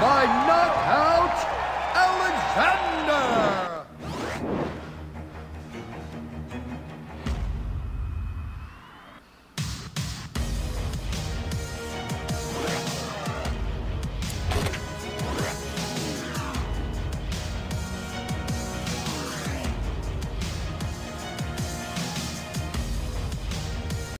by knockout.